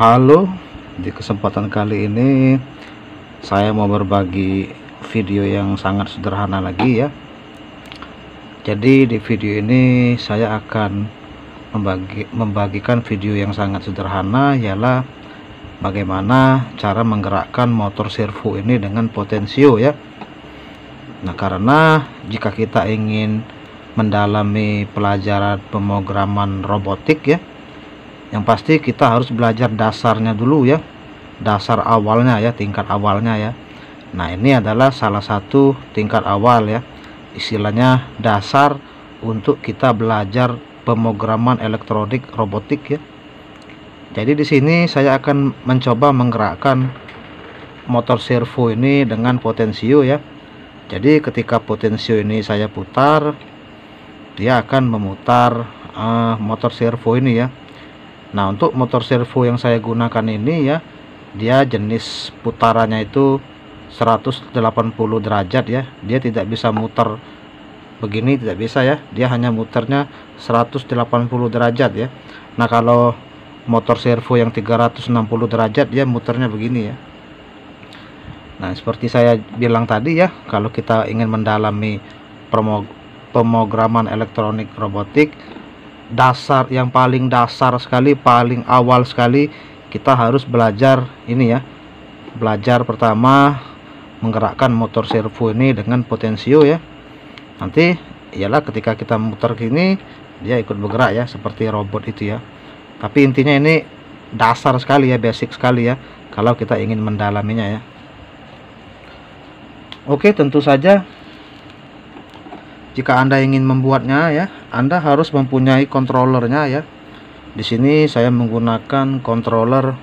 Halo, di kesempatan kali ini saya mau berbagi video yang sangat sederhana lagi ya. Jadi di video ini saya akan membagi, membagikan video yang sangat sederhana ialah bagaimana cara menggerakkan motor servo ini dengan potensio ya. Nah, karena jika kita ingin mendalami pelajaran pemrograman robotik ya, yang pasti kita harus belajar dasarnya dulu ya. Dasar awalnya ya tingkat awalnya ya. Nah ini adalah salah satu tingkat awal ya. Istilahnya dasar untuk kita belajar pemrograman elektronik robotik ya. Jadi di sini saya akan mencoba menggerakkan motor servo ini dengan potensio ya. Jadi ketika potensio ini saya putar dia akan memutar uh, motor servo ini ya Nah untuk motor servo yang saya gunakan ini ya dia jenis putarannya itu 180 derajat ya. Dia tidak bisa muter begini tidak bisa ya. Dia hanya muternya 180 derajat ya. Nah kalau motor servo yang 360 derajat dia muternya begini ya. Nah seperti saya bilang tadi ya kalau kita ingin mendalami pemrograman elektronik robotik dasar yang paling dasar sekali paling awal sekali kita harus belajar ini ya. Belajar pertama menggerakkan motor servo ini dengan potensio ya. Nanti ialah ketika kita muter gini dia ikut bergerak ya seperti robot itu ya. Tapi intinya ini dasar sekali ya basic sekali ya kalau kita ingin mendalaminya ya. Oke tentu saja jika Anda ingin membuatnya ya, Anda harus mempunyai controllernya ya. Di sini saya menggunakan controller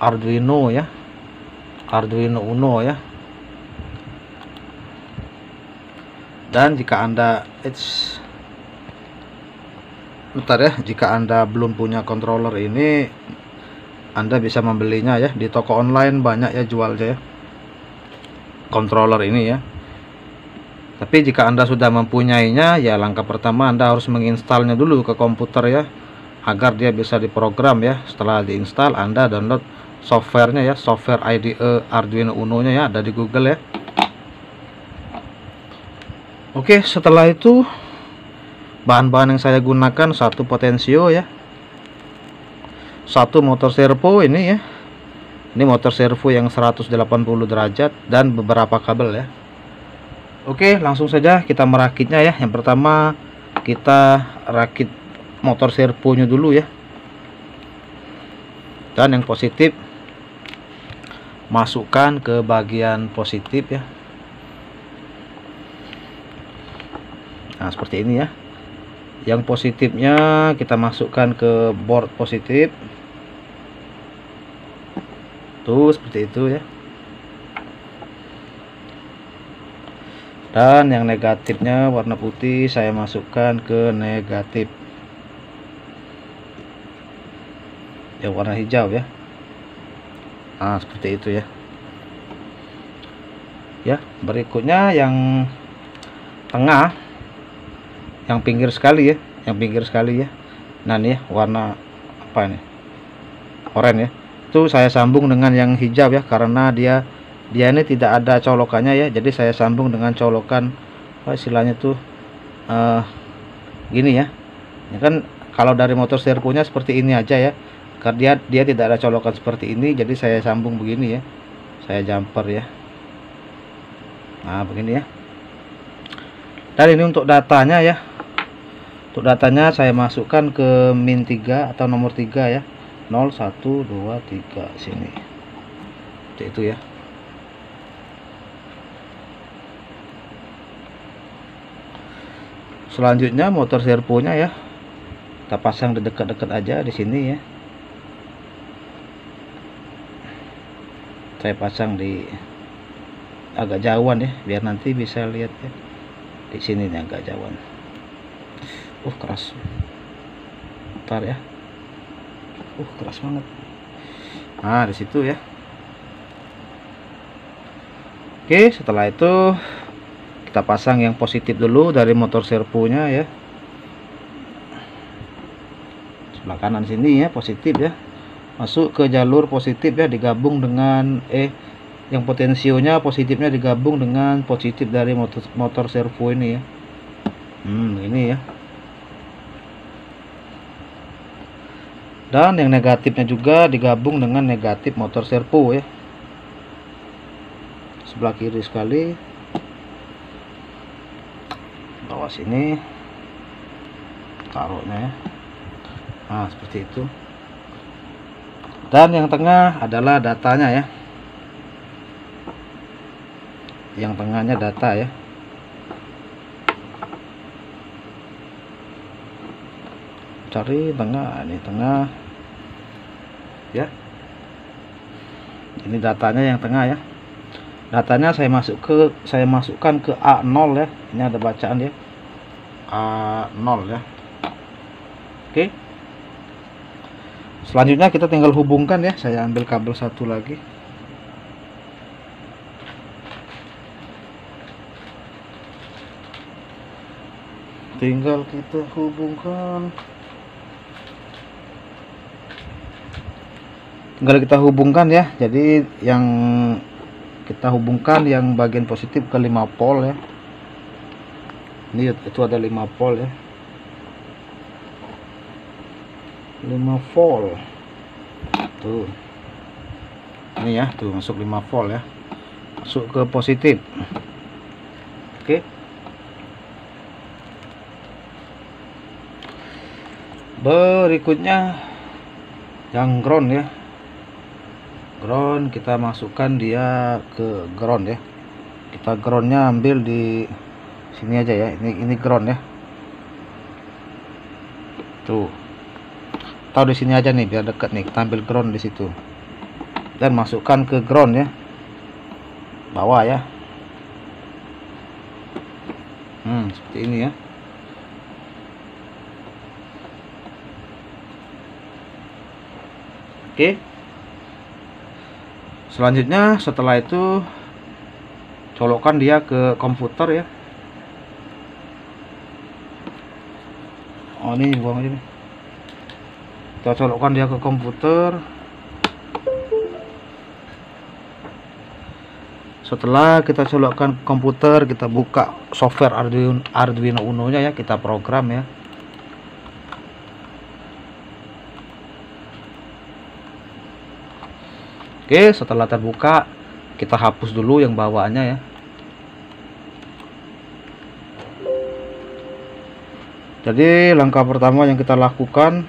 Arduino ya. Arduino Uno ya. Dan jika Anda it's Bentar ya, jika Anda belum punya controller ini Anda bisa membelinya ya di toko online banyak ya jualnya ya. Controller ini ya tapi jika anda sudah mempunyainya ya langkah pertama anda harus menginstalnya dulu ke komputer ya agar dia bisa diprogram ya. Setelah diinstal anda download softwarenya ya software IDE Arduino Uno nya ya ada di Google ya. Oke setelah itu bahan-bahan yang saya gunakan satu potensio ya. Satu motor servo ini ya. Ini motor servo yang 180 derajat dan beberapa kabel ya Oke langsung saja kita merakitnya ya. Yang pertama kita rakit motor servonya dulu ya. Dan yang positif masukkan ke bagian positif ya. Nah seperti ini ya. Yang positifnya kita masukkan ke board positif. Tuh seperti itu ya dan yang negatifnya warna putih saya masukkan ke negatif. Yang warna hijau ya. Nah seperti itu ya. Ya berikutnya yang tengah. Yang pinggir sekali ya. Yang pinggir sekali ya. Nah ini ya warna apa ini? Oranye. Ya itu saya sambung dengan yang hijau ya karena dia dia ini tidak ada colokannya ya jadi saya sambung dengan colokan apa istilahnya tuh uh, gini ya. Ini kan kalau dari motor servonya seperti ini aja ya. Karena dia dia tidak ada colokan seperti ini jadi saya sambung begini ya. Saya jumper ya. Nah begini ya. Dan ini untuk datanya ya. Untuk datanya saya masukkan ke min 3 atau nomor 3 ya. 0 1 2 3 sini. Itu ya selanjutnya motor servonya ya. Kita pasang di dekat-dekat aja di sini ya. Saya pasang di agak jauhan ya biar nanti bisa lihat ya. Di sini nih agak jauhan. Uh keras. Ntar ya. Uh keras banget. Nah di situ ya. Oke setelah itu kita pasang yang positif dulu dari motor servonya ya. Sebelah kanan sini ya positif ya. Masuk ke jalur positif ya digabung dengan eh yang potensionya positifnya digabung dengan positif dari motor, motor servo ini ya. Hmm ini ya. Dan yang negatifnya juga digabung dengan negatif motor servo ya. Sebelah kiri sekali bawah sini taruhnya ya. Nah seperti itu. Dan yang tengah adalah datanya ya. Yang tengahnya data ya. Cari tengah ini tengah. Ya. Ini datanya yang tengah ya. Datanya saya masuk ke saya masukkan ke A0 ya. Ini ada bacaan ya A0 ya. Oke. Selanjutnya kita tinggal hubungkan ya. Saya ambil kabel satu lagi. Tinggal kita hubungkan. Tinggal kita hubungkan ya. Jadi yang kita hubungkan yang bagian positif ke 5 pol ya ini itu ada 5 pol ya. 5 volt. Tuh. Ini ya tuh masuk 5 volt ya. Masuk ke positif. Oke. Berikutnya yang ground ya. Ground kita masukkan dia ke ground ya. Kita groundnya ambil di sini aja ya ini ini ground ya. Tuh. Tahu di sini aja nih biar dekat nih kita ambil ground di situ. Dan masukkan ke ground ya. Bawah ya. Hmm seperti ini ya. Oke. Selanjutnya setelah itu colokkan dia ke komputer ya oh ini buang aja nih. Kita colokkan dia ke komputer. Setelah kita colokkan komputer kita buka software Arduino, Arduino Uno nya ya kita program ya. Oke setelah terbuka kita hapus dulu yang bawaannya ya jadi langkah pertama yang kita lakukan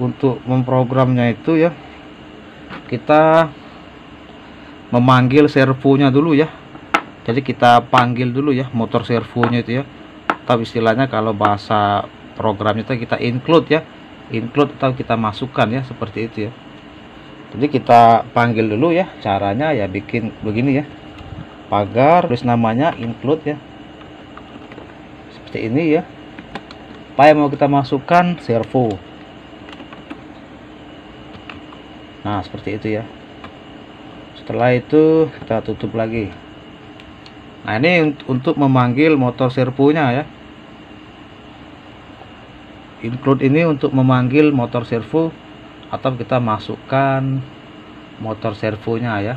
untuk memprogramnya itu ya kita memanggil servonya dulu ya. Jadi kita panggil dulu ya motor servonya itu ya. Tapi istilahnya kalau bahasa programnya itu kita include ya include atau kita masukkan ya seperti itu ya. Jadi kita panggil dulu ya caranya ya bikin begini ya. Pagar terus namanya include ya. Seperti ini ya apa yang mau kita masukkan? Servo. Nah seperti itu ya. Setelah itu kita tutup lagi. Nah ini untuk memanggil motor servonya ya. Include ini untuk memanggil motor servo atau kita masukkan motor servonya ya.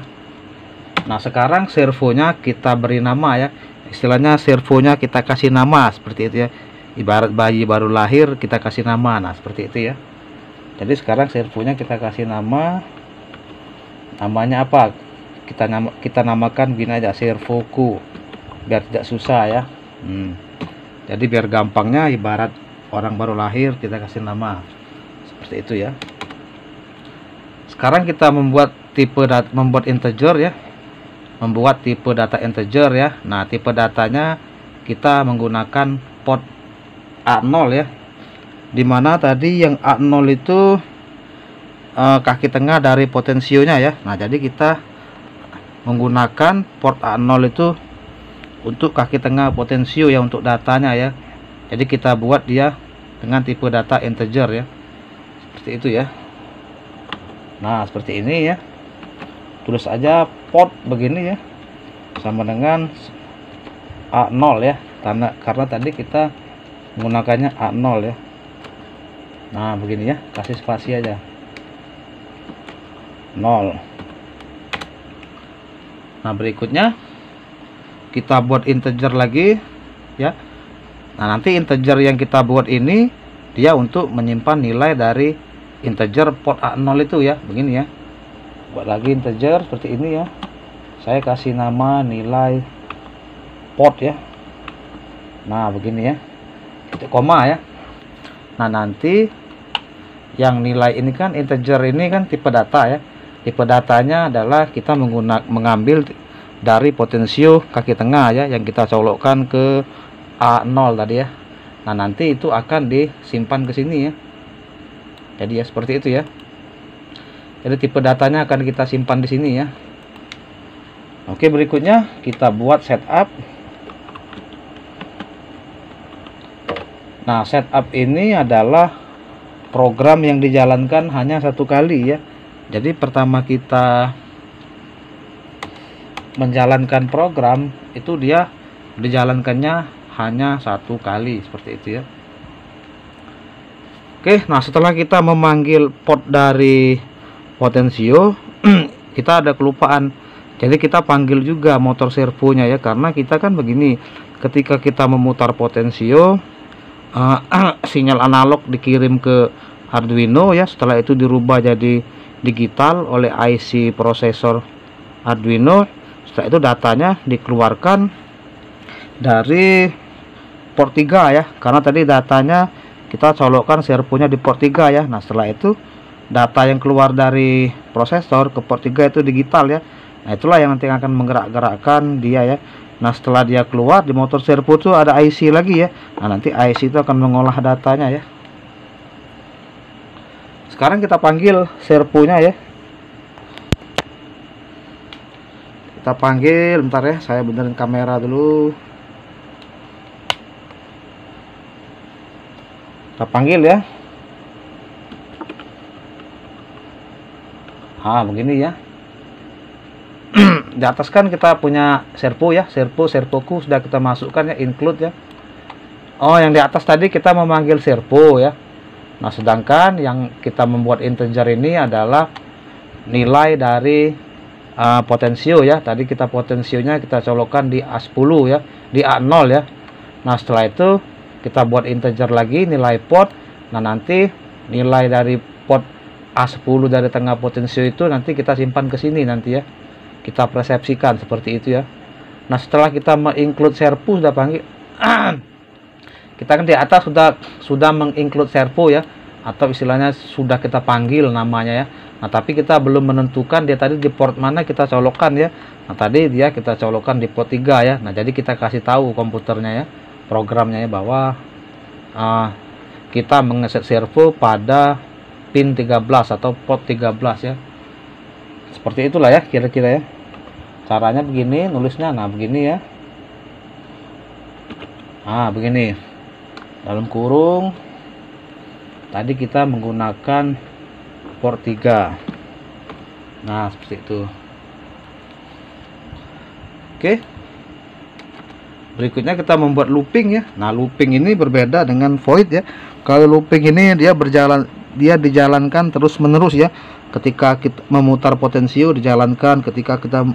Nah sekarang servonya kita beri nama ya. Istilahnya servonya kita kasih nama seperti itu ya ibarat bayi baru lahir kita kasih nama. Nah seperti itu ya. Jadi sekarang servonya kita kasih nama. Namanya apa? Kita nama kita namakan gini aja servoku. Biar tidak susah ya. Hmm. jadi biar gampangnya ibarat orang baru lahir kita kasih nama. Seperti itu ya. Sekarang kita membuat tipe data membuat integer ya. Membuat tipe data integer ya. Nah tipe datanya kita menggunakan port A0 ya. Di mana tadi yang A0 itu uh, kaki tengah dari potensionya ya. Nah jadi kita menggunakan port A0 itu untuk kaki tengah potensio ya untuk datanya ya. Jadi kita buat dia dengan tipe data integer ya. Seperti itu ya. Nah seperti ini ya. Tulis aja port begini ya. Sama dengan A0 ya. Karena karena tadi kita menggunakannya A0 ya. Nah begini ya kasih spasi aja. 0 nah berikutnya kita buat integer lagi ya. Nah nanti integer yang kita buat ini dia untuk menyimpan nilai dari integer port A0 itu ya begini ya. Buat lagi integer seperti ini ya. Saya kasih nama nilai port ya. Nah begini ya titik koma ya. Nah nanti yang nilai ini kan integer ini kan tipe data ya. Tipe datanya adalah kita menggunakan mengambil dari potensio kaki tengah ya yang kita colokkan ke A0 tadi ya. Nah nanti itu akan disimpan ke sini ya. Jadi ya seperti itu ya. Jadi tipe datanya akan kita simpan di sini ya. Oke berikutnya kita buat setup nah setup ini adalah program yang dijalankan hanya satu kali ya. Jadi pertama kita menjalankan program itu dia dijalankannya hanya satu kali seperti itu ya. Oke nah setelah kita memanggil pot dari potensio kita ada kelupaan. Jadi kita panggil juga motor servonya ya. Karena kita kan begini ketika kita memutar potensio uh, sinyal analog dikirim ke Arduino ya. Setelah itu dirubah jadi digital oleh IC prosesor Arduino. Setelah itu datanya dikeluarkan dari port 3 ya. Karena tadi datanya kita colokkan servonya di port 3 ya. Nah setelah itu data yang keluar dari prosesor ke port 3 itu digital ya. Nah itulah yang nanti akan menggerak-gerakkan dia ya nah setelah dia keluar di motor servo itu ada IC lagi ya. Nah nanti IC itu akan mengolah datanya ya. Sekarang kita panggil servonya ya. Kita panggil bentar ya saya benerin kamera dulu. Kita panggil ya. Ah begini ya di atas kan kita punya servo ya servo servoku sudah kita masukkan ya include ya. Oh yang di atas tadi kita memanggil servo ya. Nah sedangkan yang kita membuat integer ini adalah nilai dari uh, potensio ya. Tadi kita potensionya kita colokkan di A10 ya di A0 ya. Nah setelah itu kita buat integer lagi nilai pot. Nah nanti nilai dari pot A10 dari tengah potensio itu nanti kita simpan ke sini nanti ya kita persepsikan seperti itu ya nah setelah kita menginclude servo sudah panggil kita kan di atas sudah sudah menginclude servo ya atau istilahnya sudah kita panggil namanya ya Nah, tapi kita belum menentukan dia tadi di port mana kita colokkan ya. Nah, tadi dia kita colokkan di port 3 ya. Nah, jadi kita kasih tahu komputernya ya, programnya ya bahwa uh, kita mengeset servo pada pin 13 atau port 13 ya. Seperti itulah ya kira-kira ya. Caranya begini, nulisnya. Nah begini ya. Ah, begini. Dalam kurung tadi kita menggunakan port 3 nah seperti itu. Oke. Berikutnya kita membuat looping ya. Nah looping ini berbeda dengan void ya. Kalau looping ini dia berjalan dia dijalankan terus menerus ya. Ketika kita memutar potensio dijalankan. Ketika kita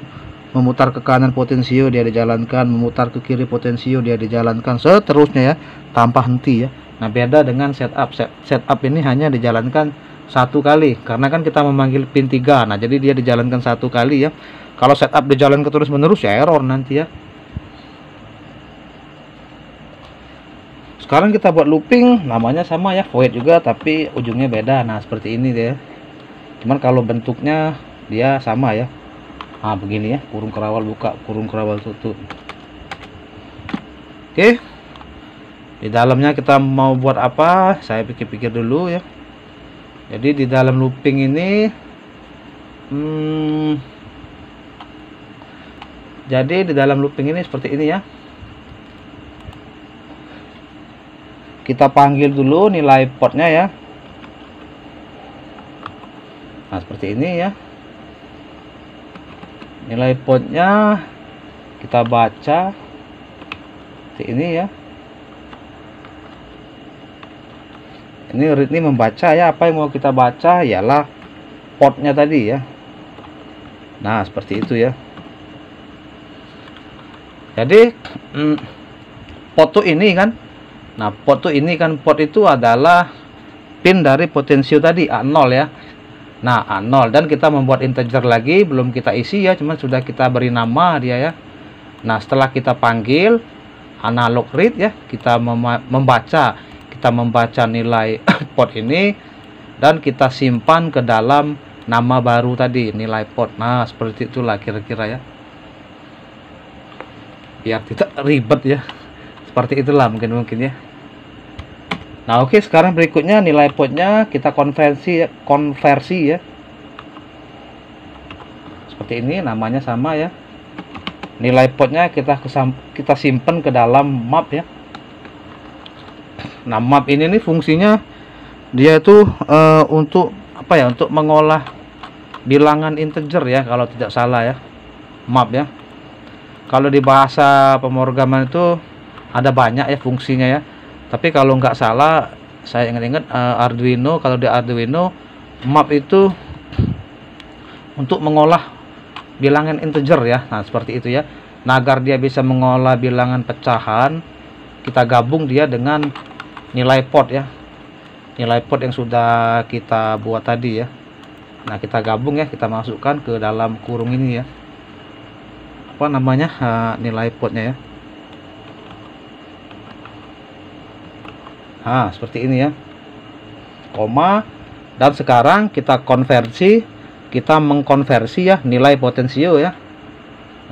memutar ke kanan potensio dia dijalankan memutar ke kiri potensio dia dijalankan seterusnya ya. Tanpa henti ya. Nah beda dengan setup. Setup ini hanya dijalankan satu kali karena kan kita memanggil pin 3 nah jadi dia dijalankan satu kali ya. Kalau setup dijalankan terus menerus ya error nanti ya. Sekarang kita buat looping namanya sama ya void juga tapi ujungnya beda. Nah seperti ini deh cuman kalau bentuknya dia sama ya nah begini ya kurung kerawal buka kurung kerawal tutup. Oke. Di dalamnya kita mau buat apa? Saya pikir-pikir dulu ya. Jadi di dalam looping ini hmm, jadi di dalam looping ini seperti ini ya. Kita panggil dulu nilai portnya ya. Nah seperti ini ya nilai portnya kita baca seperti ini ya. Ini read membaca ya apa yang mau kita baca ialah portnya tadi ya. Nah seperti itu ya. Jadi hmm, foto ini kan. Nah foto ini kan pot itu adalah pin dari potensio tadi A0 ya nah A0 dan kita membuat integer lagi belum kita isi ya cuman sudah kita beri nama dia ya. Nah setelah kita panggil analog read ya kita membaca. Kita membaca nilai pot ini dan kita simpan ke dalam nama baru tadi nilai pot nah seperti itulah kira-kira ya. Biar tidak ribet ya. Seperti itulah mungkin mungkin ya nah oke sekarang berikutnya nilai potnya kita konversi konversi ya. Seperti ini namanya sama ya. Nilai potnya kita kesam, kita simpan ke dalam map ya. Nah map ini nih fungsinya dia itu uh, untuk apa ya? Untuk mengolah bilangan integer ya kalau tidak salah ya. Map ya. Kalau di bahasa pemrograman itu ada banyak ya fungsinya ya tapi kalau nggak salah saya ingat-ingat uh, Arduino kalau di Arduino map itu untuk mengolah bilangan integer ya. Nah seperti itu ya. Nah agar dia bisa mengolah bilangan pecahan kita gabung dia dengan nilai pot ya. Nilai pot yang sudah kita buat tadi ya. Nah kita gabung ya kita masukkan ke dalam kurung ini ya. Apa namanya? Uh, nilai potnya ya nah seperti ini ya. Koma dan sekarang kita konversi kita mengkonversi ya nilai potensio ya.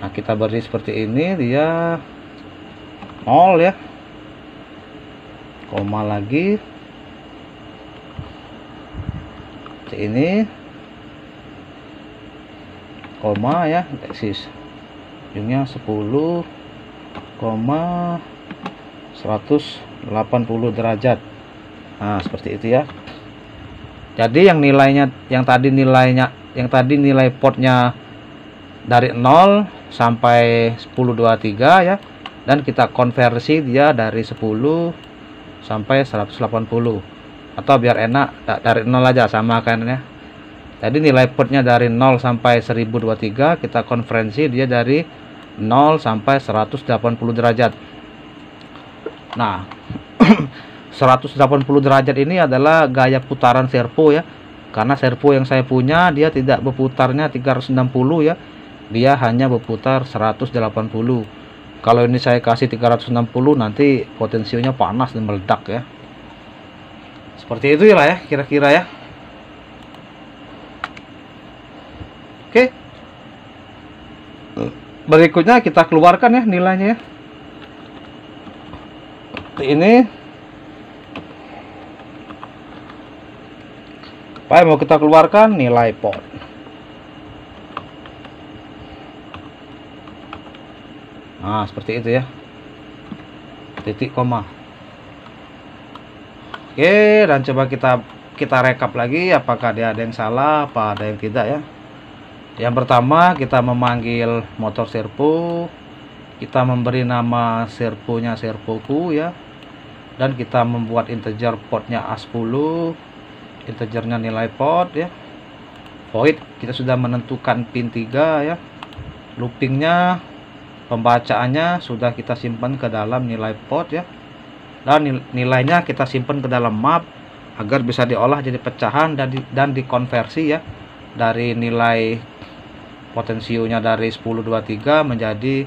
Nah kita beri seperti ini dia nol ya. Koma lagi. Seperti ini. Koma ya eksis. Ujungnya 10 koma 180 derajat. Nah seperti itu ya. Jadi yang nilainya yang tadi nilainya yang tadi nilai potnya dari 0 sampai 1023 ya. Dan kita konversi dia dari 10 sampai 180 atau biar enak dari 0 aja sama kan ya. Jadi nilai potnya dari 0 sampai 1023 kita konversi dia dari 0 sampai 180 derajat. Nah 180 derajat ini adalah gaya putaran servo ya. Karena servo yang saya punya dia tidak berputarnya 360 ya. Dia hanya berputar 180 kalau ini saya kasih 360 nanti potensinya panas dan meledak ya. Seperti itu ya ya kira-kira ya. Oke. Berikutnya kita keluarkan ya nilainya ya ini. Apa yang mau kita keluarkan nilai pot. Nah seperti itu ya. Titik koma. Oke dan coba kita kita rekap lagi apakah dia ada yang salah apa ada yang tidak ya. Yang pertama kita memanggil motor servo kita memberi nama servonya servoku ya dan kita membuat integer potnya A10 integernya nilai pot ya. Void kita sudah menentukan pin 3 ya. Loopingnya pembacaannya sudah kita simpan ke dalam nilai pot ya. Dan nilainya kita simpan ke dalam map agar bisa diolah jadi pecahan dan di, dan dikonversi ya. Dari nilai potensionya dari 1023 menjadi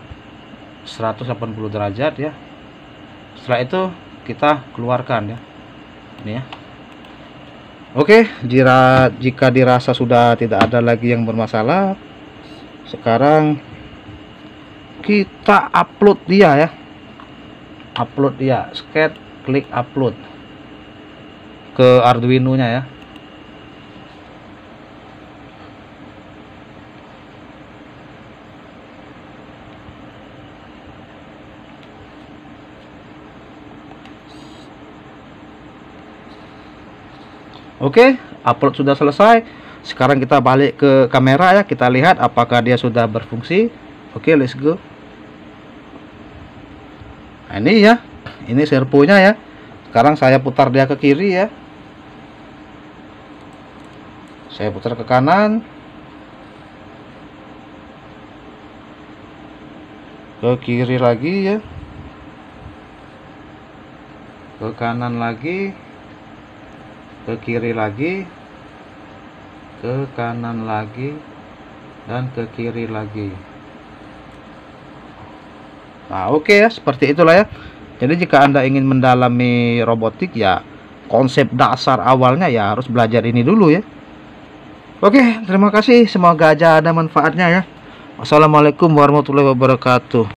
180 derajat ya. Setelah itu kita keluarkan ya ini ya Oke, jika, jika dirasa sudah tidak ada lagi yang bermasalah, sekarang kita upload dia ya. Upload dia, skate, klik upload ke Arduino-nya ya. Oke, upload sudah selesai. Sekarang kita balik ke kamera ya, kita lihat apakah dia sudah berfungsi. Oke, let's go. Nah, ini ya. Ini servonya ya. Sekarang saya putar dia ke kiri ya. Saya putar ke kanan. ke kiri lagi ya ke kanan lagi ke kiri lagi ke kanan lagi dan ke kiri lagi. Nah oke okay ya seperti itulah ya. Jadi jika anda ingin mendalami robotik ya konsep dasar awalnya ya harus belajar ini dulu ya. Oke terima kasih. Semoga aja ada manfaatnya ya. Wassalamualaikum warahmatullahi wabarakatuh